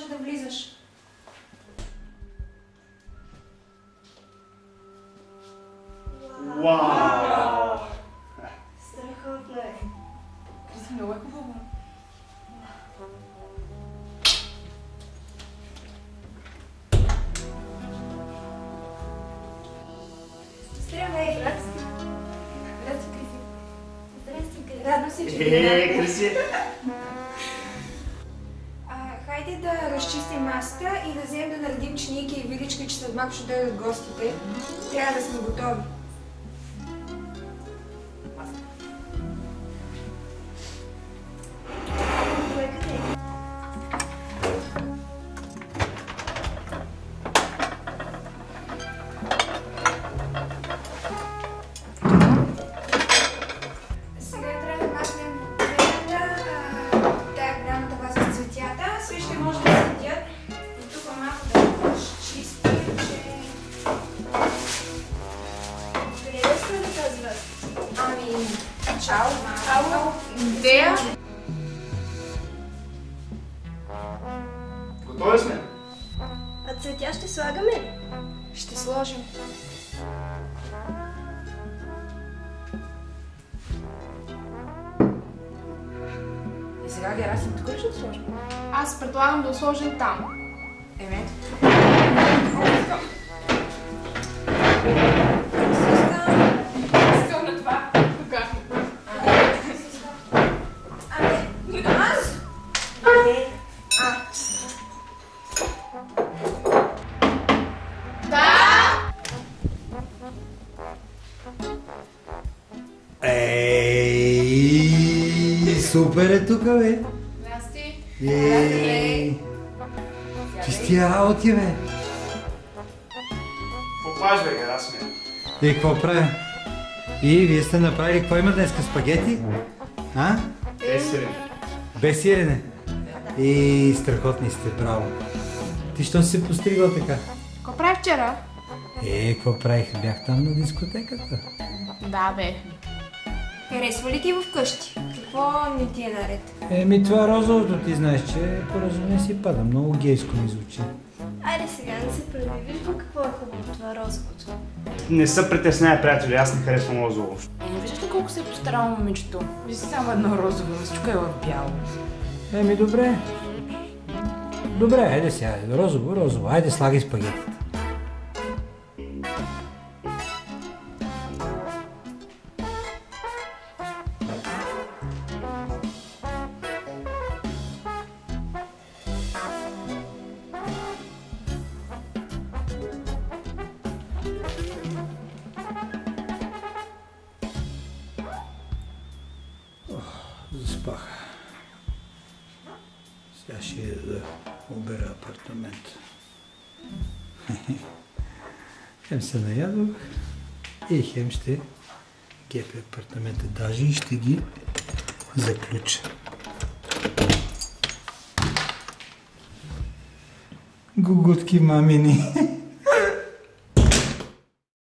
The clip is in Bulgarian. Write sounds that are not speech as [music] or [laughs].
не може да влизаш. Вау! Страхотно е. Много е хубаво. Здравей! Здрасти, Криси. Здрасти, Криси. Радвам се, че ви Е, Криси! Хайде да разчистим масата и да вземем да наредим чиники и вилички, че след малко ще дойдат гостите. Трябва да сме готови. Ами, чао, чао. Идея? Готови сме? А цветя ще слагаме? Ще сложим. И сега Герасим, тук ли ще сложим? Аз предлагам да сложим там. Еме, Стил Ей, супер е тук, бе. Здрасти. Ей, чистия работи, бе. Какво правиш, бе, Герасиме? И какво правя? И вие сте направили, какво има днес? Спагети? А? Без сирене. Без сирене? И страхотни сте, браво. Ти що си се постригла така? Какво прави вчера? Е, какво правих? Бях там на дискотеката. Да, бе. Харесва ли ти вкъщи? Какво не ти е наред? Еми, това розовото ти знаеш, че по не си пада. Много гейско ми звучи. Айде сега не се прави. Виж го какво е хубаво това розовото. Не се притесняй, приятели, аз не харесвам розово. е, виждаш ли колко се е постарало момичето? Виж само едно розово, всичко е в бяло. Еми, добре. Добре, айде сега. Розово, розово. Айде, слагай спагетите. Заспах. Сега ще ида да обера апартамент. [laughs] Хем се наядох и хем ще гепи апартамента. Даже и ще ги заключа. Гугутки мамини. [laughs]